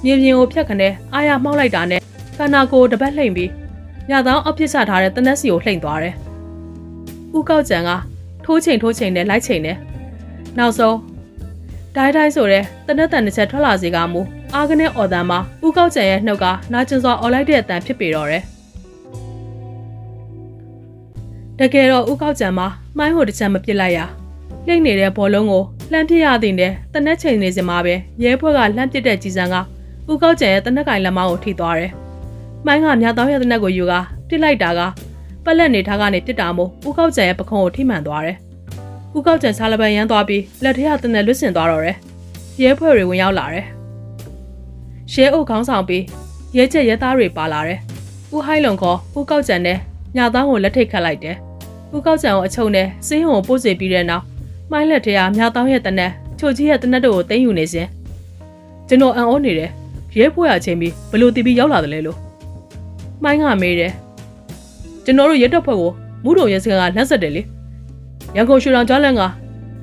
S1: မြေပြင်ကိုဖြတ်ခနဲ့အာရမှောက်လိုက်တာနဲ့ခန္ဓာကိုယ်တစ်ပတ်လှိမ့်ပြီးညသောင်းအပြစ်ချထားတဲ့တနက်စီကိုလှိမ့်သွားတယ်ဦးကောက်ကြံကထိုးချိန်ထိုးချိန်နဲ့လိုက်ချိန်နဲ့နောက်ဆုံးဒိုင်းဒိုင်းဆိုတဲ့တနက်တန်တစ်ချက်ထွက်လာစေကမူအာကနေအော်တန်မှာဦးကောက်ကြံရဲ့နှုတ်ကနာကျင်စွာအော်လိုက်တဲ့အတန်ဖြစ်ပေတော့တယ် တကယ်တော့ဦးကောက်ကြံမှာမိုင်းဟိုတစ်ချက်မပစ်လိုက်ရလိမ့်နေတဲ့ဘောလုံးကိုလှမ်းပစ်ရတဲ့နဲ့တနက်ချိန်နေစမှာပဲရဲဘွက်ကလှမ်းပစ်တဲ့ကြီးစံကဦးကောက်ကြံရဲ့တနက်ကင်လက်မကိုထိသွားတယ်မိုင်းကမြတောင်းရဲ့တနက်ကိုယူကပစ်လိုက်တာကပက်လက်နေထားကနေပစ်တာမို့ဦးကောက်ကြံရဲ့ပခုံးကိုထိမှန်သွားတယ်ဦးကောက်ကြံစားလပန်ရမ်းသွားပြီးလက်ထက်ကတနက်လွတ်စင်သွားတော့တယ်ရဲဖွဲ့တွေဝင်ရောက်လာတယ်ရဲအုပ်ခေါင်းဆောင်ပြီးရဲချက်ရဲသားတွေပါလာတယ်ဦးဟိုင်းလုံခေါ်ဦးကောက်ကြံနဲ့ညာသားကိုလက်ထိတ်ခတ်လိုက်တယ် ဦးကောက်ကြံကိုအချုံနဲ့စင်းဟုံကိုပို့စေပြီးတဲ့နောက်မိုင်းလက်ထက်ကမြတောင်းရဲ့တနက်ချိုကြီးရဲ့တနက်တို့ကိုတင်းယူနေစဉ်ကျွန်တော်အံ့ဩနေတယ်ရဲဖွဲ့ရချင်းပြီးဘလို့တီးပြီးရောက်လာတယ်လဲလို့မိုင်းကမေးတယ်ကျွန်တော်တို့ရဲတပ်ဖွဲ့ကိုမူးတုံရဲစခန်းကလက်ဆက်တယ်လေရန်ကုန်ရွှေတောင်ကြားလန်က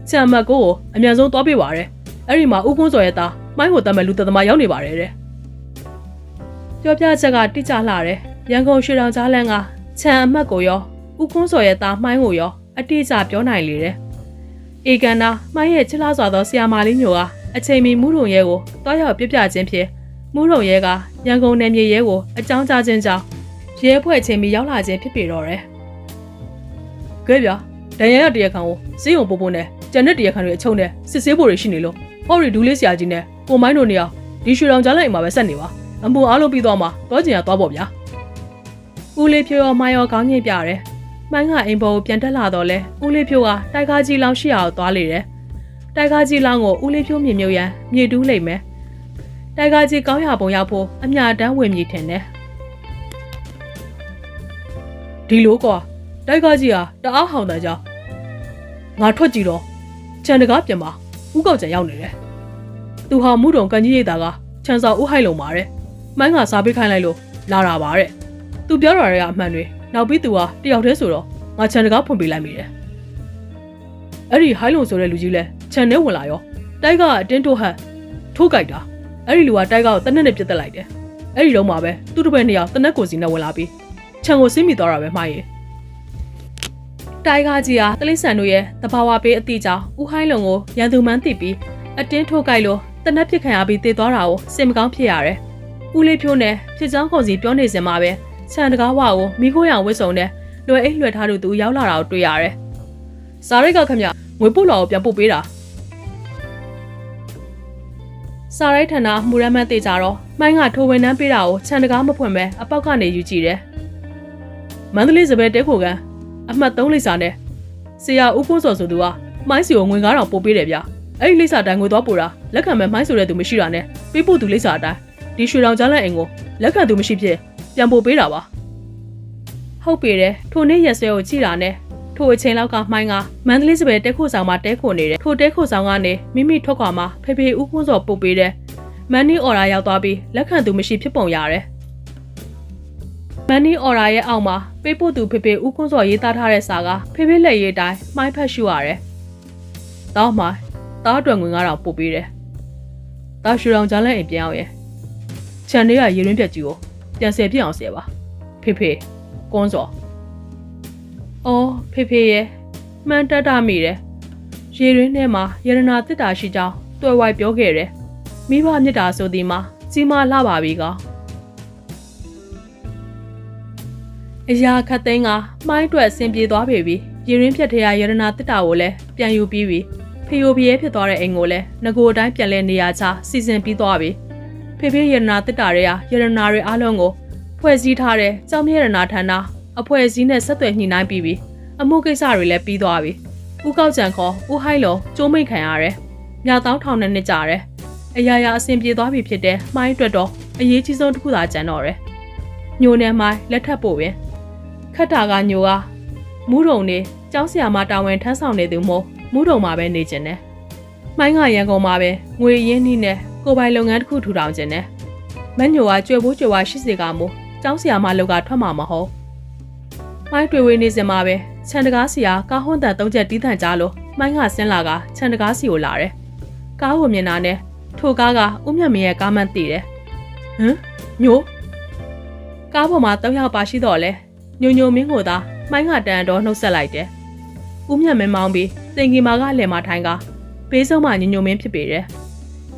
S1: ဆံမတ်ကိုကိုအမြန်ဆုံးသွားပြပါရတယ်အဲ့ဒီမှာဦးကွန်းစော်ရဲ့သားမိုင်းကိုတတ်မဲ့လူသက်သမားရောက်နေပါတယ်တဲ့ပြောပြချက်ကတိကျလာတယ်ရန်ကုန်ရွှေတောင်ကြားလန်ကခြံအမတ်ကိုရော ဦးကွန်းစော်ရဲ့သားမိုင်းကိုရောအတိအကျပြောနိုင်လေတယ်အေကန်နာမိုင်းရဲ့ချစ်လားစွာသောဆီယာမာလေးမျိုးကအချိန်မီမူးတုံရဲကိုတွားရောက်ပြပြခြင်းဖြင့်မူးတုံရဲကရန်ကုန်နယ်မြေရဲကိုအကြောင်းကြားခြင်းကြောင့်ရဲဖွဲ့ချင်းပြီးရောက်လာခြင်းဖြစ်ပေတော့တယ်
S3: ကဲဗျာဒန်ရန်ရတရားခံကိုစေးုံပို့ပို့နဲ့ကျန်တဲ့တရားခံတွေအချုံနဲ့စစ်ဆေးဖို့တွေရှိနေလို့ဟော်ရီဒူးလေးဆရာကြီးနဲ့ကိုမိုင်းတို့နေရာဒီရွှေတောင်ကြားလိုက်မှာပဲဆက်နေပါအမှုအားလုံးပြီးသွားမှာသွားကျင်ရသွားပေါ့ဗျာ
S1: ဦးလေးဖြိုးရောမိုင်းရောကောင်းညင်ပြတယ်။ မိုင်းကအိမ်ပေါ်ကိုပြန်တက်လာတော့လဲဦးလေးဖြိုးကတိုက်ကားကြီးလောင်းရှိအောင်သွားလေတယ်။တိုက်ကားကြီးလောင်းကိုဦးလေးဖြိုးမြင်မြုပ်ရန်မြေတူးလိုက်မယ်။တိုက်ကားကြီးကောင်းရပုံရောက်ဖို့အမြတမ်းဝင်မြည်ထင်တယ်
S3: ဒီလိုကွာတိုက်ကားကြီးဟာတအားဟောင်းတယ်ကြောင့်ငါထွက်ကြည့်တော့ခြံတကားပြန်ပါဥကောက်ကြံရောက်နေတယ်သူဟာမှုတုံကန်ကြီးရိတ်တာကခြံစာဥဟိုက်လုံးပါတယ်မိုင်းကစားပေးခိုင်းလိုက်လို့လာတာပါတဲ့သူပြောတာတွေကအမှန်တွေ နောက်ပြီးသူဟာတယောက်တည်းဆိုတော့ငါခြံတကားဖွင့်ပေးလိုက်မိတယ်အဲ့ဒီဟိုင်းလုံးဆိုတဲ့လူကြီးလဲခြံထဲဝင်လာရောတိုက်ကအတင်းထိုးဟန်ထိုးကြိုက်တာအဲ့ဒီလူကတိုက်ကားကိုတနက်နဲ့ပြစ်တက်လိုက်တယ်အဲ့ဒီတော့မှပဲသူ့တပည့်နှစ်ယောက်တနက်ကိုစီနဲ့ဝင်လာပြီးခြံကိုဆင်းမိသွားတာပဲမှားရဲ့
S1: တိုင်ကားကြီးဟာတလိษံတို့ရဲ့တဘာဝပေးအတိကြောင့်ဦးဟိုင်းလုံကိုရန်သူမှန်းသိပြီးအတင်းထိုးကြိုက်လို့တနက်ပစ်ခံရပြီးတည်သွားတာကိုစင်မကောင်းဖြစ်ရတယ်။ဦးလေးဖြိုးနဲ့ဖြစ်ချောင်းကုန်စီပြောနေစင်မှာပဲ ခြံတကားဝါကိုမိခိုးရောင်ဝစ်စုံနဲ့လွယ်အိတ်လွယ်ထားသူရောက်လာတာကိုတွေ့ရတယ်။
S3: စာရိတ်ကခမငွေပို့လာကိုပြန်ပို့ပေးတာ။
S1: စာရိုက်ဌာနမူရမ်းမှန်းသိကြတော့မိုင်းကထိုးဝင်နှမ်းပေးတာကိုခြံတကားမဖွင့်ပဲအပေါက်ကနေယူကြည့်တယ်။
S3: မန္တလေးစပယ်တဲခိုကန်အမှတ်3လိပ်စာနဲ့ဆရာဦးကွန်းစောဆိုသူကမိုင်းစီကိုငွေ9000ပို့ပေးတယ်ဗျ။အဲ့ဒီလိပ်စာတိုင်းငွေသွားပို့တာလက်ခံမဲ့မိုင်းဆိုတဲ့သူမရှိတာနဲ့ပေးပို့သူလိပ်စာအတိုင်းဒီရွှေတောင်ကြားလက်အိမ်ကိုလက်ခံသူမရှိဖြစ် ပြန်ပို့ပေးတာပါ။
S1: ဟုတ်ပြီတဲ့ထိုနေ့ရက်စွဲကိုကြည့်တာနဲ့ထိုအချိန်လောက်ကမိုင်းကမန္တလေးစပယ်တဲခိုဆောင်မှာတဲခိုနေတယ်ထိုတဲခိုဆောင်ကနေမိမိထွက်ခွာမှာဖေဖေဦးကွန်းစောပုတ်ပေးတယ်မန်နီအော်ရာရောက်သွားပြီးလက်ခံသူမရှိဖြစ်ပုံရတယ်မန်နီအော်ရာရဲ့အောက်မှာပေးပို့သူဖေဖေဦးကွန်းစောရေးသားထားတဲ့စာကဖေဖေလက်ရေးတိုင်းမိုင်းဖတ်ရှုရတယ်။တောင်းမှတားအတွက်ငွေ9000ပို့ပေးတယ်။တားရွှေတော်ကြားလက်အိမ်ပြန်အောင်ရဲ့။ခြံလေးကရေရင်းပြက်ကြီးကို ပြန်ဆယ်ပြစ်အောင်ဆယ်ပါ။ဖေဖေကွန်းစောအော်ဖေဖေရဲ့မှန်တက်တာမိတယ်။ရေရင်းထဲမှာရတနာတစ်တာရှိကြောင်းတွေ့ဝိုက်ပြောခဲ့တယ်။မိဘမြတ်တာဆိုဒီမှာကြီးမားလှပါပြီကောင်။အရာခတ်သိန်းကမှိုင်းအတွက်အဆင်ပြေသွားပြီပြီရေရင်းဖြတ်ထရရတနာတစ်တာကိုလည်းပြန်ယူပြီးပြီဖေယိုပြဲဖြစ်သွားတဲ့အိမ်ကိုလည်းငကိုအတိုင်းပြန်လဲနေရာချစီစဉ်ပြီးသွားပြီ ဖေဖေရတနာတစ်တာတွေကရတနာတွေအားလုံးကိုဖွဲ့စည်းထားတဲ့ကြောင်မြရတနာဌာနအဖွဲ့အစည်းနဲ့ဆက်သွယ်ညှိနှိုင်းပြီးပြီအမှုကိစ္စတွေလည်းပြီးသွားပြီဥကောက်ကြံခေါ်ဥဟိုင်းလုံးကျိုးမိတ်ခံရတယ်ညတောင်းထောင်နဲ့နှစ်ကြတယ်အရာရာအဆင်ပြေသွားပြီဖြစ်တဲ့မှိုင်းအတွက်တော့အရေးကြီးဆုံးတစ်ခုသာကျန်တော့တယ်ညိုနယ်မိုင်းလက်ထပ်ဖို့ပင်ခတ်တာကညိုကမူးတုံနေကျောင်းဆရာမတာဝန်ထမ်းဆောင်နေသူမို့မူးတုံမှာပဲနေကျင်တယ်။မိုင်းကရန်ကုန်မှာပဲငွေရင်းနှီးနဲ့ ကိုပိုင်လုပ်ငန်းတစ်ခုထူထောင်ကျင်တယ်။မညိုကကြွယ်ဘိုးကြွယ်ဝရှိစေကမို့ကျောင်းဆရာမလောက်ကထွက်မှာမဟုတ်။မိုင်းတွေ့ဝေးနေစင်မှာပဲခြံတကားစီကကားဟွန်းတန်သုံးချက်တီးတန့်ကြလို့မိုင်းကဆင်းလာကခြံတကားစီကိုလာတယ်။ကားကိုမြင်တာနဲ့ထိုကားကဦးမြတ်မင်းရဲ့ကားမှန်းတည်တယ်။ဟမ်ညိုကားပေါ်မှာ၃ယောက်ပါရှိတော့လဲညိုညိုမင်းကိုသာမိုင်းကတန်တော့နှုတ်ဆက်လိုက်တယ်။ဦးမြတ်မင်းမောင်းပြီးတင်ကြီးမာကလယ်မှာထိုင်ကဘေးဆုံးမှာညိုညိုမင်းဖြစ်ပေတယ်။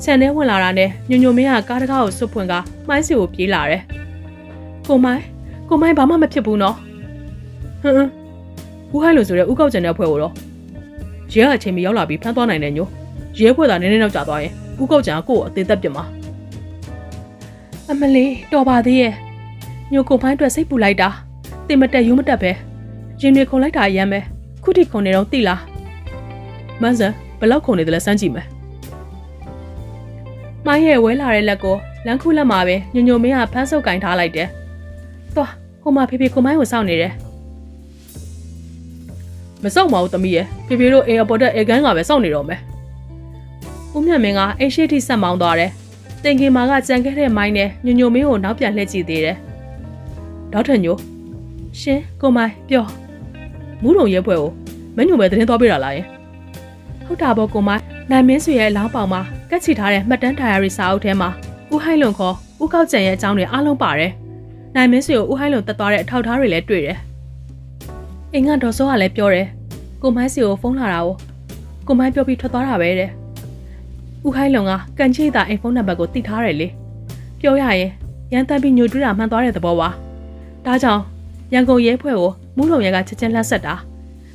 S1: ခြံထဲဝင်လာတာနဲ့ညိုညိုမင်းကကားတကားကိုစွတ်ဖွင့်ကမိုင်းစီကိုပြေးလာတယ်။ကိုမိုင်းကိုမိုင်းဘာမှမဖြစ်ဘူးနော်။ဟွန်းဦးဟိုင်းလို့ဆိုတဲ့ဥကောက်ကျန်တဲ့ဖွဲ့ကိုတော့ရဲအချိန်မရောက်လာပြီးဖမ်းသွားနိုင်တယ်ညို။ရဲဖွဲ့သာနည်းနည်းနောက်ကျသွားရင်ဥကောက်ကျန်ကကို့ကိုအသေးသက်ပြစ်မှာ။အမလေးတော်ပါသေးရဲ့။ညိုကိုဖိုင်းအတွက်စိတ်ပူလိုက်တာ။တင်မတက်ယူမတက်ပဲရင်တွေခုန်လိုက်တာအရမ်းပဲခုထိခုန်နေတော့သိလားမန်းစံဘလောက်ခုန်နေတယ်လဲစမ်းကြည့်မယ် မိုင်းရဲ့ဝဲလာတဲ့လက်ကိုလမ်းခုလက်မှာပဲညညုံမင်းကဖမ်းဆုပ်ကင်ထားလိုက်တယ်သွားဟိုမှာဖေဖေကိုမိုင်းကိုစောင့်နေတယ်မစောင့်ပါဘူးသမီးရဲ့ဖေဖေတို့အိမ်အပေါ်တက်အေကန်းကပဲစောင့်နေတော့မယ်ဦးမြတ်မင်းကအိမ်ရှိထိဆက်မောင်းသွားတယ်တင်ကင်မာကကြံခဲ့တဲ့မိုင်းနဲ့ညညုံမင်းကိုနောက်ပြန်လှည့်ကြည့်သေးတယ်ဒေါက်တာညိုရှင်ကိုမိုင်ပြောမူးတုံရဲဖွဲ့ကိုမညိုပဲသတင်းသွားပြတာလားယင်ဟုတ်တာပေါ့ကိုမိုင်နိုင်မင်းဆွေရဲ့အလောင်းပေါင်မှာ ကတ်ချီထားတဲ့မှတ်တမ်းဒါရိုရီစာအုပ်ထဲမှာဦးဟိုင်းလွန်ခေါ်ဦးကောက်ကျန်ရဲ့အကြောင်းတွေအားလုံးပါတယ်နိုင်မင်းဆွေကိုဦးဟိုင်းလွန်တက်သွားတဲ့အထောက်အထားတွေလည်းတွေ့တယ်အင်္ဂါဒေါ်စောကလည်းပြောတယ်ကိုမိုင်းစီကိုဖုန်းလာတာကိုကိုမိုင်းပြောပြီးထွက်သွားတာပဲတဲ့ဦးဟိုင်းလွန်ကကန်ချီတာအိမ်ဖုန်းနံပါတ်ကိုတိထားတယ်လေပြောရရင်ရန်တမ်းပြီးညိုတူးတာမှန်သွားတဲ့သဘောပါဒါကြောင့်ရန်ကုန်ရဲဖွဲ့ကိုမူးလုံရဲကချက်ချင်းလှမ်းဆက်တာ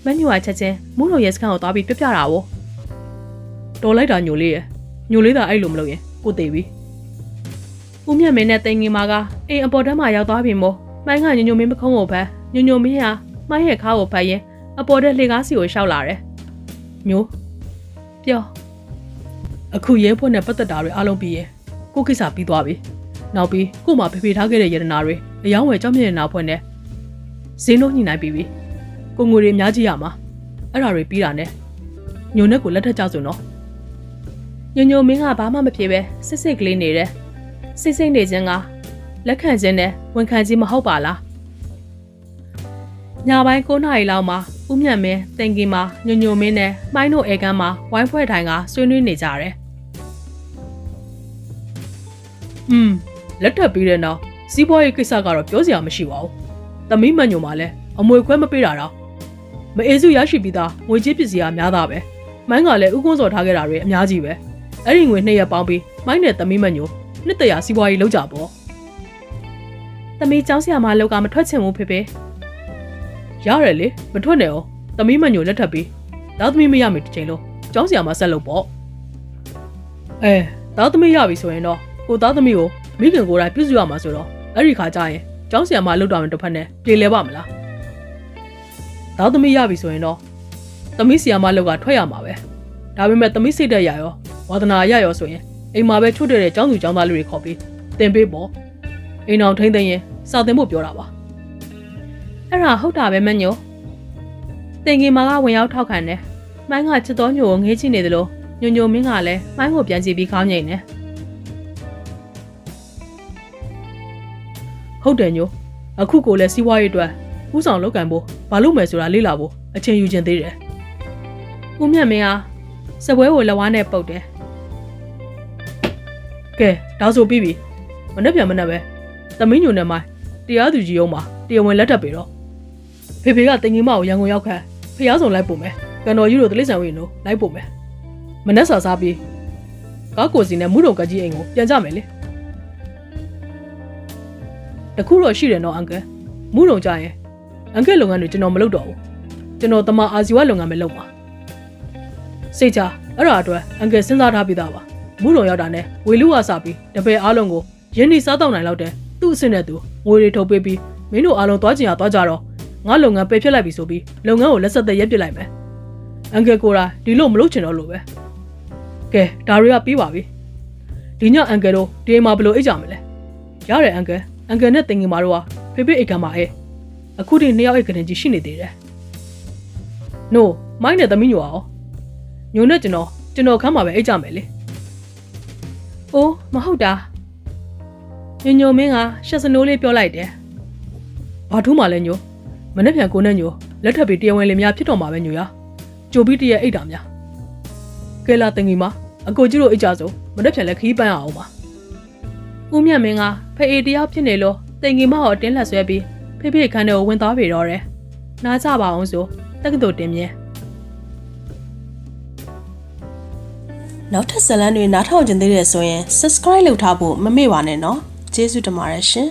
S1: မညူကချက်ချင်းမူးလုံရဲစခန်းကိုသွားပြီးပြပြတာဝတော်လိုက်တာညိုလေးရဲ့ ညိုလေးသာအဲ့လိုမလုပ်ရင်ကိုသေးပြီဦးမြတ်မင်းနဲ့တင်ငင်မာကအိမ်အပေါ်တန်းမှာရောက်သွားပြီမို့မိုင်းကညညိုမင်းပခုံးကိုဖမ်းညညိုမင်းဟာမိုင်းရဲ့ခါကိုဖမ်းရင်အပေါ်တက်လှေကားစီကိုရှောက်လာတယ်ညိုပြောအခုရဲဖွဲ့နဲ့ပတ်သက်တာတွေအားလုံးပြီးရင်ကိုကိစ္စပြီးသွားပြီနောက်ပြီးကို့မှာဖေဖေထားခဲ့တဲ့ရတနာတွေအယောင်းဝယ်ကြောက်မြင့်နေတာဖွဲ့နဲ့ဈေးနှုန်းညှိနှိုင်းပြီးပြီကိုငွေတွေအများကြီးရမှာအဲ့ဒါတွေပြီးတာနဲ့ညုံနဲ့ကိုလက်ထက်ကြဆိုနော် ညုံညုံမင်းကဘာမှမဖြစ်ပဲစစ်စစ်ကလေးနေတယ်စိတ်စိတ်နေခြင်းကလက်ခံခြင်းနဲ့ဝန်ခံခြင်းမဟုတ်ပါလားညပိုင်း9နာရီလောက်မှာဦးမြတ်မင်းတင်ကီမှာညုံညုံမင်းနဲ့မိုင်းတို့အဲကန်းမှာဝိုင်းဖွဲ့ထိုင်ကဆွေးနွေးနေကြတယ်။อืม
S3: လက်ထပ်ပြီးတဲ့နောက်စီးပွားရေးကိစ္စကတော့ပြောစရာမရှိပါဘူး။သမီးမညုံမှာလည်းအမွေခွဲမပေးတာတော့မအေးစုရရှိပြီးသားငွေကြေးပစ္စည်းကများတာပဲ။မိုင်းကလည်းဥကွန်းစော်ထားခဲ့တာတွေအများကြီးပဲ။ အဲ့ဒီငွေနှစ်ရက်ပေါင်းပြီးမိုင်းနဲ့သမီးမညုံနှစ်တရာစီးပွားရေးလုပ်ကြပေါ့။
S1: သမီးကျောင်းဆရာမလောက်ကမထွက်ချင်ဘူးဖေဖေ။
S3: ရတယ်လေမထွက်နဲ့အောင်သမီးမညုံလက်ထပ်ပြီးသားသမီးမရမိတစ်ချိန်လုံးကျောင်းဆရာမဆက်လုပ်ပေါ့။အဲသားသမီးရပြီဆိုရင်တော့ကိုသားသမီးကိုမိခင်ကိုယ်တိုင်ပြုစုရမှာဆိုတော့အဲ့ဒီခါကျရင်ကျောင်းဆရာမလုပ်တော်မယ်တစ်ဖက်နဲ့ပြေလဲပါမလား။သားသမီးရပြီဆိုရင်တော့သမီးဆရာမလောက်ကထွက်ရမှာပဲ။ ဒါပေမဲ့သမီးစိတ်တက်ရရောဝါသနာရရောဆိုရင်အိမ်မှာပဲချွတ်တဲ့ကျောင်းသူကျောင်းသားလူတွေခေါ်ပြီးတင်ပေးပေါ့။အိမ်အောင်ထိမ့်သိမ်းရင်စာသင်ဖို့ပြောတာပါ။
S1: အဲ့ဒါဟုတ်တာပဲမညို။တင်ကြီးမကဝင်ရောက်ထောက်ခံတယ်။မိုင်းကချစ်တော်ညိုကိုငေးချိနေတယ်လို့ညိုညိုမင်းကလည်းမိုင်းကိုပြန်ကြည့်ပြီးခေါင်းငိမ့်တယ်။
S3: ဟုတ်တယ်ညို။အခုကိုလည်းစီးပွားရေးအတွက်ဥဆောင်လုပ်ကံဖို့ဘာလုပ်မယ်ဆိုတာလေ့လာဖို့အချိန်ယူခြင်းသေးတယ်။
S1: ဦးမြတ်မင်းက စပွဲကိုလက်ဝါးနဲ့ပုတ်တယ်။
S3: ကဲဒါဆိုပြီးပြီ။မနေ့ပြန်မနေ့ပဲသမီးညိုနဲ့မိုင်းတရားသူကြီးရုံးမှာတရားဝင်လက်ထပ်ပြီတော့။ဖေဖေကတင်ကြီးမကိုရန်ကုန်ရောက်ခန့်ဖျားဆောင်လိုက်ပို့မယ်။ကန်တော်ကြီးတို့တလိษံဝင်တို့လိုက်ပို့မယ်။မနေ့စာစားပြီးကားကိုစီနဲ့မူတော်ကကြီးအိမ်ကိုပြန်ကြမယ်လေ။တခုတော့ရှိတယ်နော်အန်ကယ်။မူတော်ကြရင်အန်ကယ်လုပ်ငန်းတွေကျွန်တော်မလုပ်တော့ဘူး။ကျွန်တော်တမအာဇီဝလုပ်ငန်းပဲလုပ်မှာ။ စိတ်ချအဲ့ဒါအတွက်အန်ကယ်စဉ်းစားထားပြီးသားပါ။မူတော်ရောက်တာနဲ့ဝေလူဝါစာပြီးတပည့်အားလုံးကိုရင်းနှီးစားတော့နိုင်လောက်တဲ့သူ့အစ်စ်နဲ့သူငွေတွေထုတ်ပေးပြီးမင်းတို့အားလုံးသွားကြင်ရသွားကြတော့ငါလုပ်ငန်းပယ်ဖြတ်လိုက်ပြီဆိုပြီးလုပ်ငန်းကိုလက်ဆက်သက်ရက်ပစ်လိုက်မယ်။အန်ကယ်ကိုရာဒီလိုမလုပ်ချင်တော့လို့ပဲ။ကဲဒါတွေကပြီးပါပြီ။ဒီညအန်ကယ်တို့ဒီအိမ်မှာဘယ်လိုအိတ်ကြမလဲ။ရတယ်အန်ကယ်အန်ကယ်နဲ့တင်ငင်မာတို့ကဖေဖေအိတ်ကမှာဟဲ့။အခုဒီနှစ်ယောက်အိတ်ကနေကြီးရှိနေသေးတယ်။ No မိုင်းနဲ့သမီးညိုအောင် ညိုနဲ့ကျွန်တော်ကျွန်တော်ခမ်းမှာပဲအိတ်ကြမယ်လေ။
S1: အိုးမဟုတ်တာ။ညိုညိုမင်းကရှက်စနိုးလေးပြောလိုက်တယ်။
S3: ဘာထူးမှလဲညိုမနေ့ပြန်ကိုနဲ့ညိုလက်ထပ်ပြီးတရားဝင်လင်များဖြစ်တော်မှာပဲညိုရ။ကြိုပြီးတရအိတ်တာများ။ကဲလာတင်ကြီးမအကိုကြီးတို့အိတ်ကြဆိုမနေ့ပြန်လဲခီးပန်းအောင်ပါ။
S1: ဦးမြတ်မင်းကဖေအေတယောက်ဖြစ်နေလို့တင်ကြီးမကိုအတင်းလက်ဆွဲပြီးဖေဖေခန်းထဲကိုဝင်သွားပြီတော့တယ်။နားကြပါအောင်ဆိုတက္ကသိုလ်တင်မြဲ
S2: နောက်ထပ်ဇာတ်လမ်းတွေနားထောင်ကြတဲ့ဆိုရင် subscribe လုပ်ထားဖို့မမေ့ပါနဲ့နော်ကျေးဇူးတင်ပါတယ်ရှင်